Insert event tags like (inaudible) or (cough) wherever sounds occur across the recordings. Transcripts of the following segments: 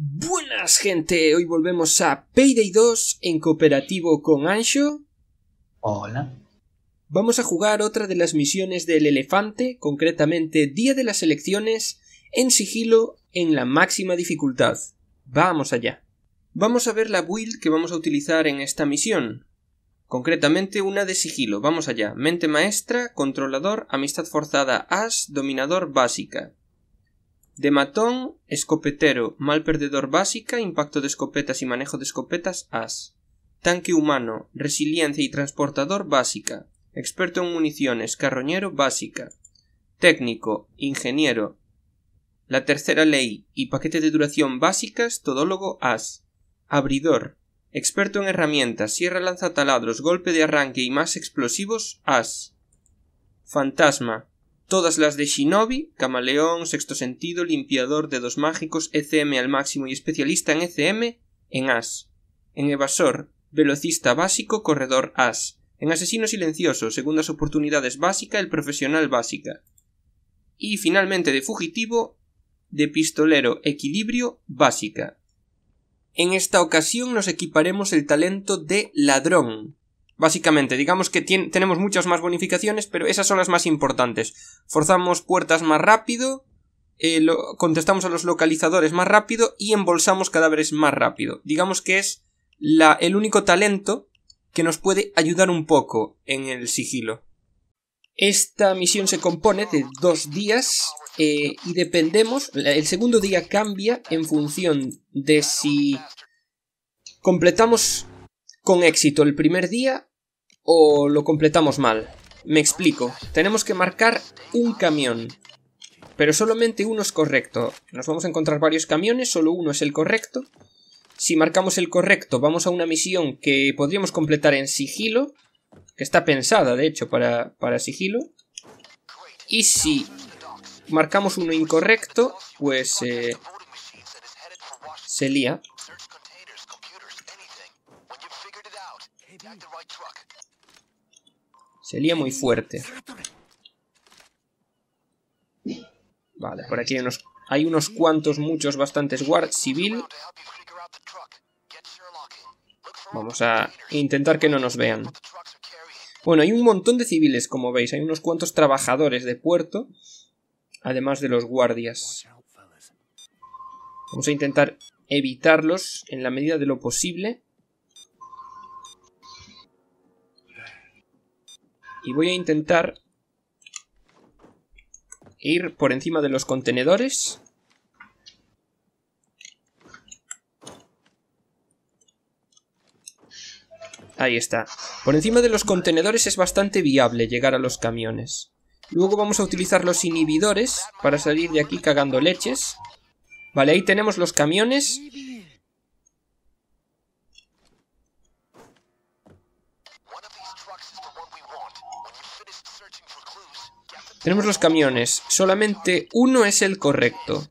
Buenas gente, hoy volvemos a Payday 2 en cooperativo con Ansho. Hola. Vamos a jugar otra de las misiones del elefante, concretamente Día de las Elecciones, en sigilo en la máxima dificultad. Vamos allá. Vamos a ver la build que vamos a utilizar en esta misión. Concretamente una de sigilo. Vamos allá. Mente maestra, controlador, amistad forzada, as, dominador básica. De matón, escopetero, mal perdedor básica, impacto de escopetas y manejo de escopetas as. Tanque humano, resiliencia y transportador básica. Experto en municiones, carroñero básica. Técnico, ingeniero. La tercera ley y paquete de duración básicas, todólogo as. Abridor, experto en herramientas, sierra lanzataladros, golpe de arranque y más explosivos as. Fantasma, Todas las de Shinobi, Camaleón, Sexto Sentido, Limpiador, Dedos Mágicos, ECM al máximo y especialista en ECM, en As. En Evasor, Velocista básico, Corredor As. En Asesino Silencioso, Segundas Oportunidades básica, el Profesional básica. Y finalmente de Fugitivo, de Pistolero Equilibrio básica. En esta ocasión nos equiparemos el talento de Ladrón, Básicamente, digamos que tenemos muchas más bonificaciones, pero esas son las más importantes. Forzamos puertas más rápido, eh, contestamos a los localizadores más rápido y embolsamos cadáveres más rápido. Digamos que es el único talento que nos puede ayudar un poco en el sigilo. Esta misión se compone de dos días eh, y dependemos, el segundo día cambia en función de si completamos con éxito el primer día o lo completamos mal. Me explico. Tenemos que marcar un camión. Pero solamente uno es correcto. Nos vamos a encontrar varios camiones, solo uno es el correcto. Si marcamos el correcto, vamos a una misión que podríamos completar en sigilo. Que está pensada, de hecho, para, para sigilo. Y si marcamos uno incorrecto, pues eh, se lía. Sería muy fuerte. Vale, por aquí hay unos, hay unos cuantos, muchos, bastantes guard civil. Vamos a intentar que no nos vean. Bueno, hay un montón de civiles, como veis. Hay unos cuantos trabajadores de puerto. Además de los guardias. Vamos a intentar evitarlos en la medida de lo posible. Y voy a intentar ir por encima de los contenedores. Ahí está. Por encima de los contenedores es bastante viable llegar a los camiones. Luego vamos a utilizar los inhibidores para salir de aquí cagando leches. Vale, ahí tenemos los camiones Tenemos los camiones. Solamente uno es el correcto.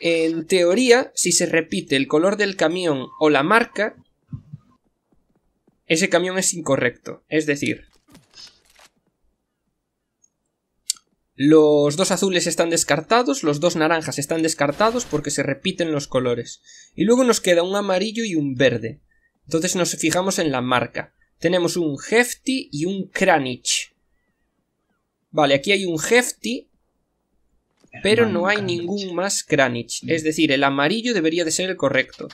En teoría, si se repite el color del camión o la marca, ese camión es incorrecto. Es decir, los dos azules están descartados, los dos naranjas están descartados porque se repiten los colores. Y luego nos queda un amarillo y un verde. Entonces nos fijamos en la marca. Tenemos un Hefty y un Kranich. Vale, aquí hay un Hefty, pero no hay ningún más Kranich. Es decir, el amarillo debería de ser el correcto.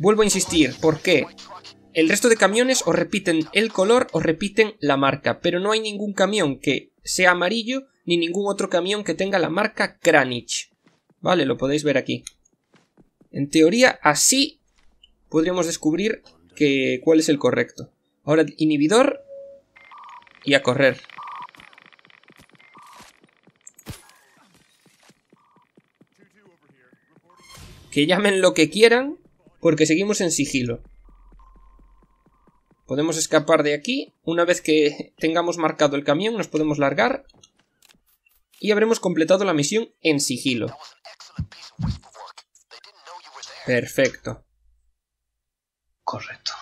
Vuelvo a insistir, ¿por qué? El resto de camiones o repiten el color o repiten la marca, pero no hay ningún camión que sea amarillo ni ningún otro camión que tenga la marca Kranich. Vale, lo podéis ver aquí. En teoría, así podríamos descubrir que, cuál es el correcto. Ahora, inhibidor y a correr. Que llamen lo que quieran, porque seguimos en sigilo. Podemos escapar de aquí. Una vez que tengamos marcado el camión, nos podemos largar. Y habremos completado la misión en sigilo. Perfecto. Correcto.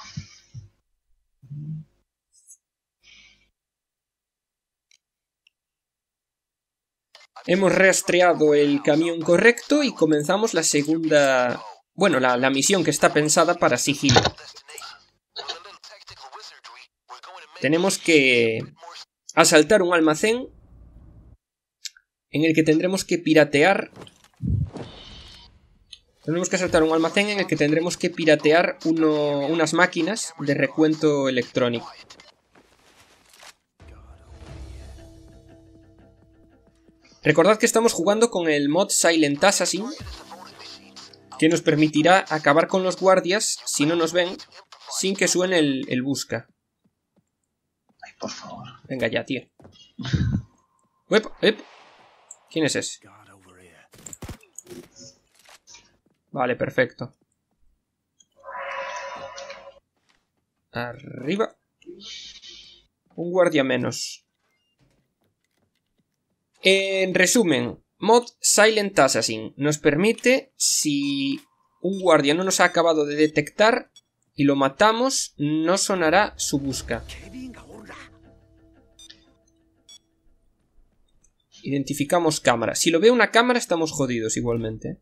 Hemos rastreado el camión correcto y comenzamos la segunda Bueno, la, la misión que está pensada para sigilo. Tenemos que asaltar un almacén en el que tendremos que piratear Tendremos que asaltar un almacén en el que tendremos que piratear unas máquinas de recuento electrónico. Recordad que estamos jugando con el mod Silent Assassin, que nos permitirá acabar con los guardias si no nos ven, sin que suene el, busca. Ay, por favor. Venga ya, tío. (laughs) ¿Quién es ese? Vale, perfecto. Arriba. Un guardia menos. En resumen, mod Silent Assassin nos permite, si un guardia no nos ha acabado de detectar y lo matamos, no sonará su busca. Identificamos cámara. Si lo ve una cámara estamos jodidos igualmente.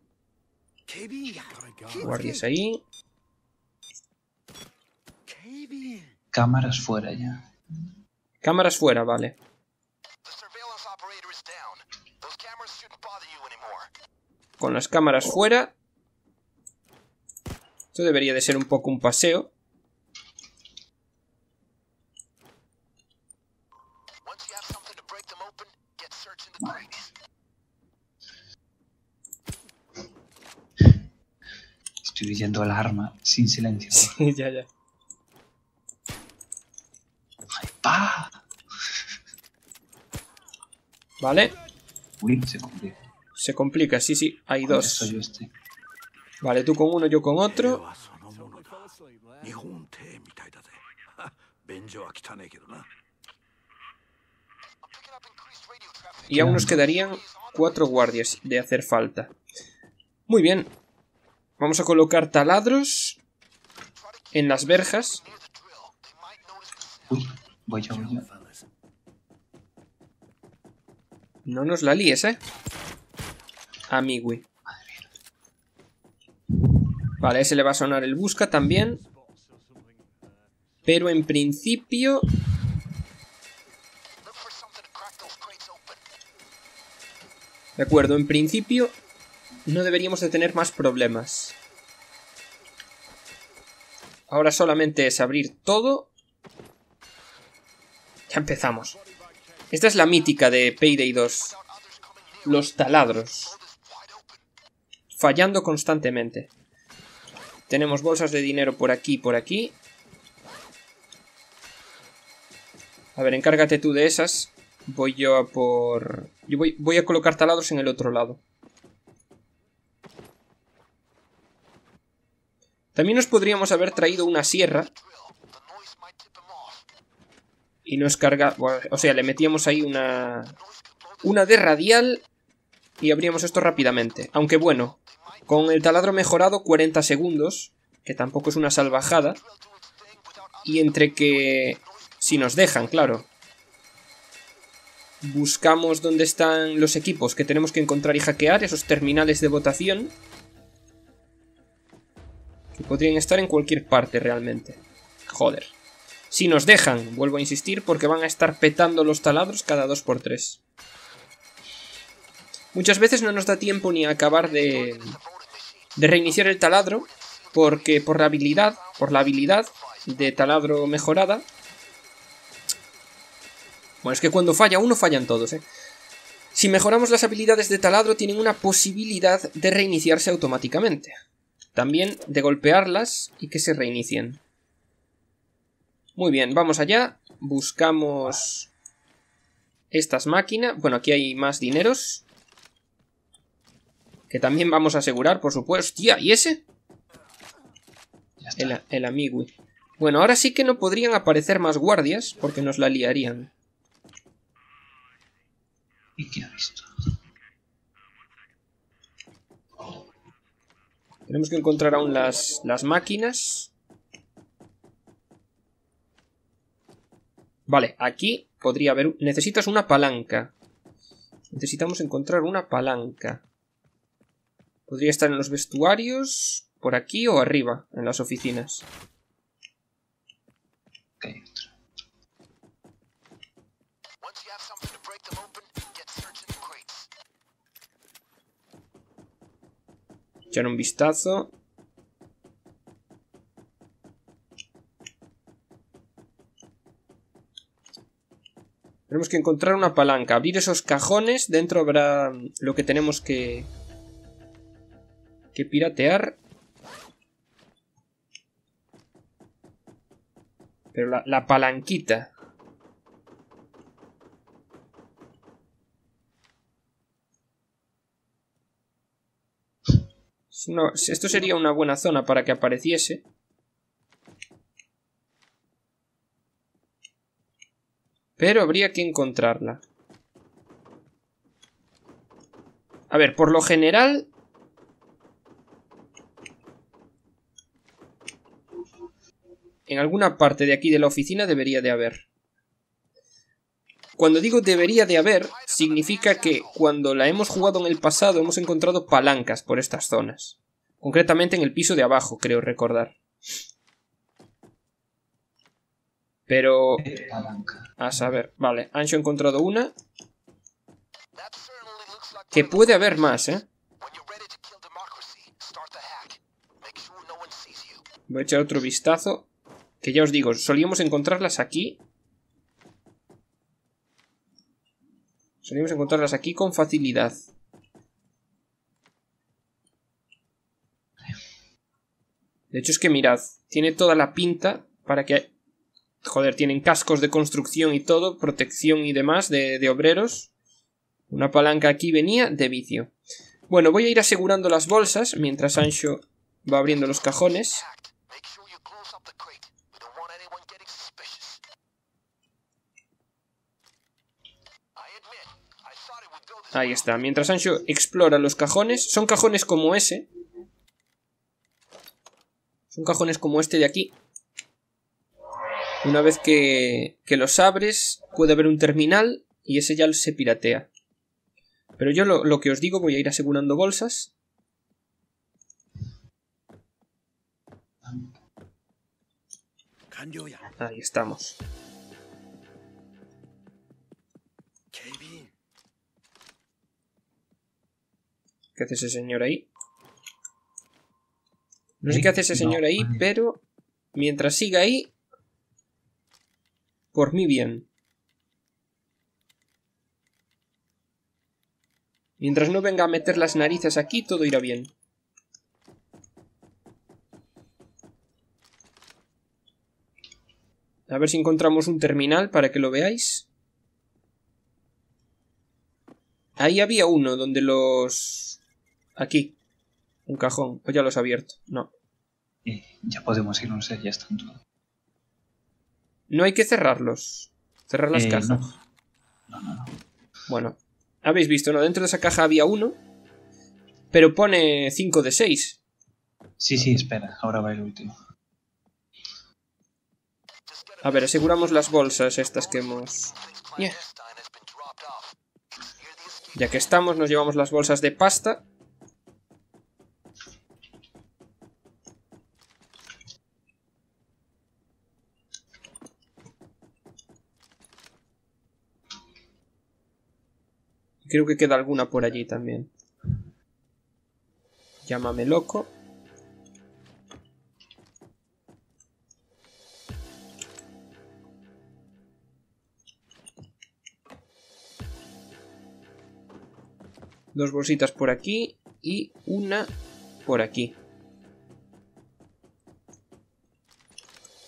Guardias ahí. Cámaras fuera ya. Cámaras fuera, vale. Con las cámaras fuera. Esto debería de ser un poco un paseo. Estoy oyendo el arma sin silencio. (laughs) Sí, ya, ya. ¡Ay, pa! Vale. Uy, se complica. Se complica, sí, sí. Hay dos. esto yo estoy. Vale, tú con uno, yo con otro. Y aún nos quedarían cuatro guardias de hacer falta. Muy bien. Vamos a colocar taladros en las verjas. Uy, voy yo, voy yo. No nos la líes, ¿eh? Amigui. Vale, ese le va a sonar el busca también. Pero en principio... De acuerdo, en principio no deberíamos de tener más problemas. Ahora solamente es abrir todo. Ya empezamos. Esta es la mítica de Payday 2. Los taladros. Fallando constantemente. Tenemos bolsas de dinero por aquí y por aquí. A ver, encárgate tú de esas. Voy yo a por... Yo voy, voy a colocar taladros en el otro lado. También nos podríamos haber traído una sierra. Y nos carga... o sea, le metíamos ahí una... Una de radial. Y abríamos esto rápidamente. Aunque bueno, con el taladro mejorado 40 segundos. Que tampoco es una salvajada. Y entre que... Si nos dejan, claro. Buscamos dónde están los equipos que tenemos que encontrar y hackear. Esos terminales de votación. Que podrían estar en cualquier parte realmente. Joder. Si nos dejan, vuelvo a insistir, porque van a estar petando los taladros cada 2x3. Muchas veces no nos da tiempo ni a acabar de, de reiniciar el taladro, porque por la habilidad, por la habilidad de taladro mejorada... Bueno, es que cuando falla uno, fallan todos, ¿eh? Si mejoramos las habilidades de taladro, tienen una posibilidad de reiniciarse automáticamente. También de golpearlas y que se reinicien. Muy bien, vamos allá. Buscamos estas máquinas. Bueno, aquí hay más dineros. Que también vamos a asegurar, por supuesto. ¡Hostia! ¿Y ese? El, el amigui. Bueno, ahora sí que no podrían aparecer más guardias porque nos la liarían. ¿Y qué ha visto? Tenemos que encontrar aún las, las máquinas. Vale, aquí podría haber... Necesitas una palanca. Necesitamos encontrar una palanca. Podría estar en los vestuarios. ¿Por aquí o arriba? En las oficinas. Echar un vistazo. Tenemos que encontrar una palanca, abrir esos cajones, dentro habrá lo que tenemos que que piratear. Pero la, la palanquita. Una- esto sería una buena zona para que apareciese. Pero habría que encontrarla. A ver, por lo general... En alguna parte de aquí de la oficina debería de haber. Cuando digo debería de haber, significa que cuando la hemos jugado en el pasado hemos encontrado palancas por estas zonas. Concretamente en el piso de abajo, creo recordar. Pero... A saber, vale, Ancho ha encontrado una. Que puede haber más, ¿eh? Voy a echar otro vistazo. Que ya os digo, solíamos encontrarlas aquí. Solíamos encontrarlas aquí con facilidad. De hecho es que mirad, tiene toda la pinta para que... Joder, tienen cascos de construcción y todo, protección y demás de, de obreros. Una palanca aquí venía de vicio. Bueno, voy a ir asegurando las bolsas mientras Ancho va abriendo los cajones. Ahí está. Mientras Ancho explora los cajones, son cajones como ese. Son cajones como este de aquí. Una vez que, que los abres, puede haber un terminal y ese ya se piratea. Pero yo lo, lo que os digo, voy a ir asegurando bolsas. Ahí estamos. ¿Qué hace ese señor ahí? No sé qué hace ese señor ahí, pero mientras siga ahí, por mí bien. Mientras no venga a meter las narices aquí, todo irá bien. A ver si encontramos un terminal para que lo veáis. Ahí había uno donde los... Aquí. Un cajón. O ya los he abierto. No. Eh, ya podemos irnos, ya están todos. No hay que cerrarlos. Cerrar las Eh, cajas. no. No, no, no. Bueno. Habéis visto, ¿no? Dentro de esa caja había uno. Pero pone 5 de 6. Sí, sí, espera, ahora va el último. A ver, aseguramos las bolsas estas que hemos... Yeah. has Ya que estamos, nos llevamos las bolsas de pasta. Creo que queda alguna por allí también. Llámame loco. Dos bolsitas por aquí y una por aquí.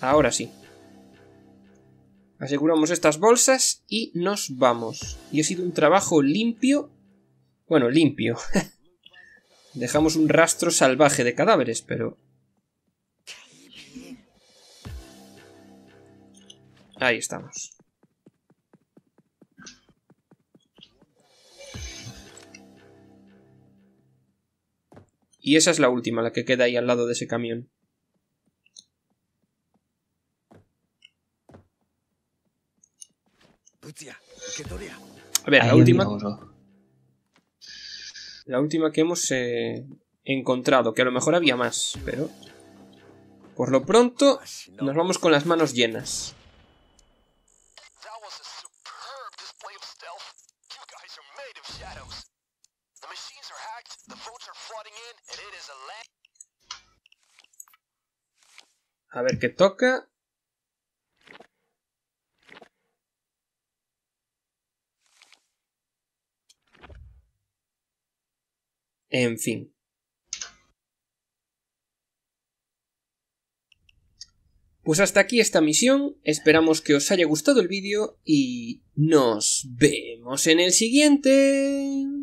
Ahora sí. Aseguramos estas bolsas y nos vamos. Y ha sido un trabajo limpio. Bueno, limpio. (laughs) Dejamos un rastro salvaje de cadáveres, pero... Ahí estamos. Y esa es la última, la que queda ahí al lado de ese camión. A ver, la última, oro. la última que hemos eh, encontrado, que a lo mejor había más, pero... Por lo pronto, nos vamos con las manos llenas. That was a superb En fin. Pues hasta aquí esta misión, esperamos que os haya gustado el vídeo y nos vemos en el siguiente.